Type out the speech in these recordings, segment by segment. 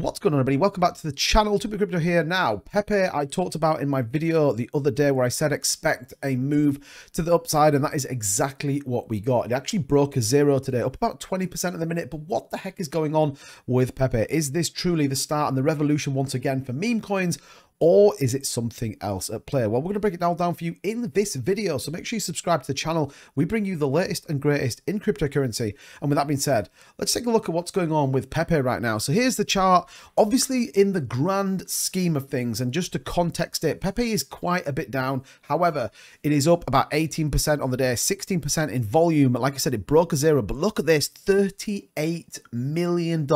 What's going on everybody? Welcome back to the channel, 2Bit Crypto here now. Pepe, I talked about in my video the other day where I said expect a move to the upside and that is exactly what we got. It actually broke a zero today, up about 20% at the minute, but what the heck is going on with Pepe? Is this truly the start and the revolution once again for meme coins or is it something else at play? Well, we're going to break it all down for you in this video, so make sure you subscribe to the channel. We bring you the latest and greatest in cryptocurrency. And with that being said, let's take a look at what's going on with Pepe right now. So here's the chart. Obviously, in the grand scheme of things, and just to context it, Pepe is quite a bit down. However, it is up about 18% on the day, 16% in volume. Like I said, it broke a zero, but look at this, $38 million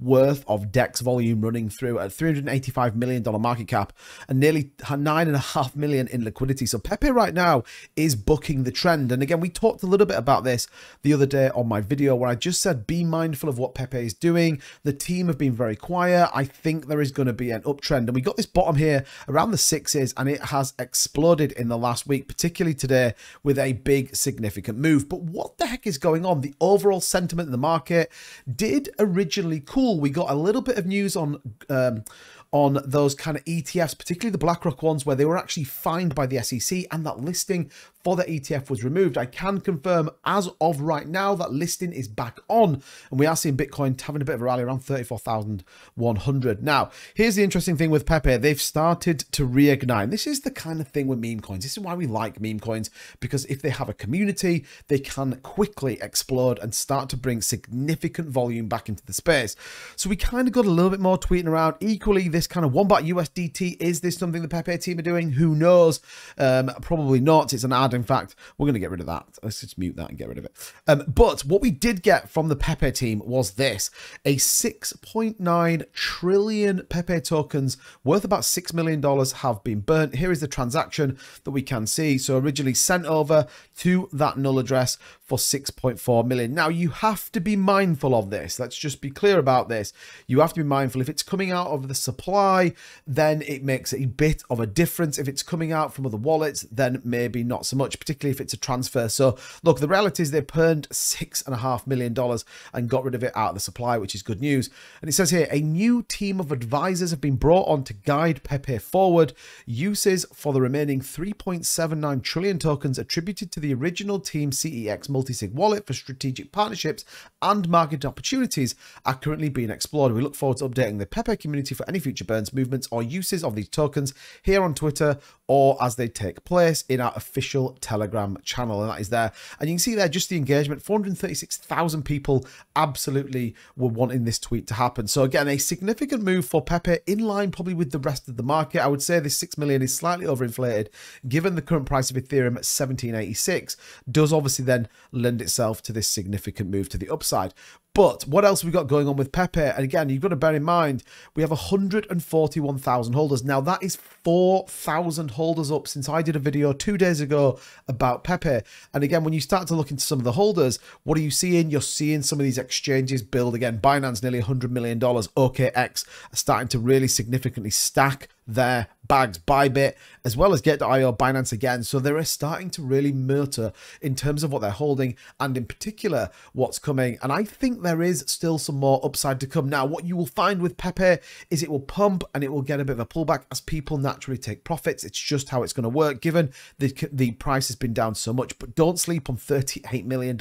worth of DEX volume running through at $385 million market market cap and nearly nine and a half million in liquidity. So Pepe right now is bucking the trend. And again, we talked a little bit about this the other day on my video where I just said be mindful of what Pepe is doing. The team have been very quiet. I think there is going to be an uptrend. And we got this bottom here around the sixes and it has exploded in the last week, particularly today with a big significant move. But what the heck is going on? The overall sentiment in the market did originally cool. We got a little bit of news on um, on those kind of ETFs, particularly the BlackRock ones, where they were actually fined by the SEC and that listing for the ETF was removed. I can confirm as of right now that listing is back on and we are seeing Bitcoin having a bit of a rally around 34,100. Now, here's the interesting thing with Pepe. They've started to reignite. This is the kind of thing with meme coins. This is why we like meme coins because if they have a community, they can quickly explode and start to bring significant volume back into the space. So we kind of got a little bit more tweeting around. Equally, this kind of one baht USDT, is this something the Pepe team are doing? Who knows? Um, probably not. It's an ad in fact, we're going to get rid of that. Let's just mute that and get rid of it. Um, but what we did get from the Pepe team was this, a 6.9 trillion Pepe tokens worth about $6 million have been burnt. Here is the transaction that we can see. So originally sent over to that null address for 6.4 million. Now you have to be mindful of this. Let's just be clear about this. You have to be mindful if it's coming out of the supply, then it makes a bit of a difference. If it's coming out from other wallets, then maybe not so much, particularly if it's a transfer. So look, the reality is they burned six and a half million dollars and got rid of it out of the supply, which is good news. And it says here, a new team of advisors have been brought on to guide Pepe forward. Uses for the remaining 3.79 trillion tokens attributed to the original team CEX multi-sig wallet for strategic partnerships and market opportunities are currently being explored. We look forward to updating the Pepe community for any future burns, movements, or uses of these tokens here on Twitter or as they take place in our official Telegram channel. And that is there. And you can see there just the engagement 436,000 people absolutely were wanting this tweet to happen. So, again, a significant move for Pepe in line probably with the rest of the market. I would say this 6 million is slightly overinflated given the current price of Ethereum at 1786 does obviously then lend itself to this significant move to the upside. But what else we got going on with Pepe? And again, you've got to bear in mind, we have 141,000 holders. Now, that is 4,000 holders up since I did a video two days ago about Pepe. And again, when you start to look into some of the holders, what are you seeing? You're seeing some of these exchanges build again. Binance, nearly $100 million. OKX are starting to really significantly stack their bags, Bybit, as well as Gate.io, Binance again. So they're starting to really murder in terms of what they're holding and in particular what's coming. And I think there is still some more upside to come. Now, what you will find with Pepe is it will pump and it will get a bit of a pullback as people naturally take profits. It's just how it's going to work given the, the price has been down so much. But don't sleep on $38 million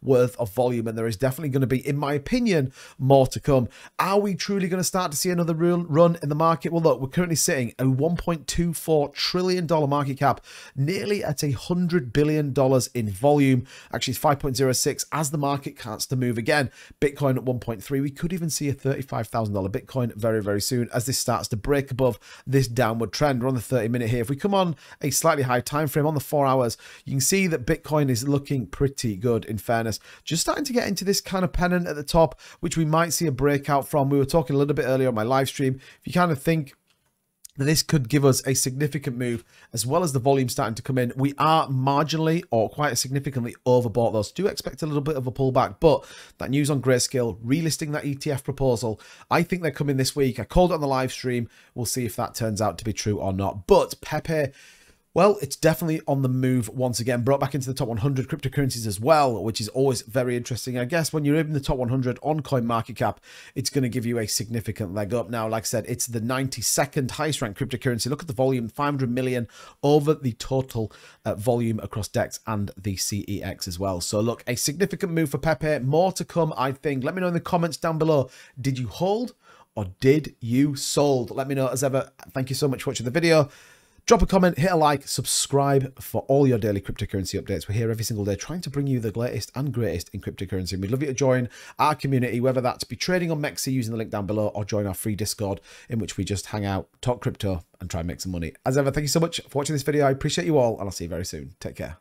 worth of volume. And there is definitely going to be, in my opinion, more to come. Are we truly going to start to see another real run in the market? Well, look, we're currently sitting a $1.24 trillion market cap, nearly at a $100 billion in volume. Actually, it's 5.06 as the market starts to move again. Bitcoin at 1.3. We could even see a $35,000 Bitcoin very, very soon as this starts to break above this downward trend. We're on the 30 minute here. If we come on a slightly high time frame on the four hours, you can see that Bitcoin is looking pretty good in fairness. Just starting to get into this kind of pennant at the top, which we might see a breakout from. We were talking a little bit earlier on my live stream. If you kind of think this could give us a significant move as well as the volume starting to come in. We are marginally or quite significantly overbought those. Do expect a little bit of a pullback, but that news on Grayscale, relisting that ETF proposal, I think they're coming this week. I called it on the live stream. We'll see if that turns out to be true or not. But Pepe Well, it's definitely on the move once again, brought back into the top 100 cryptocurrencies as well, which is always very interesting. I guess when you're in the top 100 on CoinMarketCap, it's going to give you a significant leg up. Now, like I said, it's the 92nd highest ranked cryptocurrency. Look at the volume, 500 million over the total uh, volume across DEX and the CEX as well. So look, a significant move for Pepe. More to come, I think. Let me know in the comments down below. Did you hold or did you sold? Let me know as ever. Thank you so much for watching the video. Drop a comment, hit a like, subscribe for all your daily cryptocurrency updates. We're here every single day trying to bring you the latest and greatest in cryptocurrency. And we'd love you to join our community, whether that's be trading on MEXC using the link down below or join our free Discord in which we just hang out, talk crypto, and try and make some money. As ever, thank you so much for watching this video. I appreciate you all, and I'll see you very soon. Take care.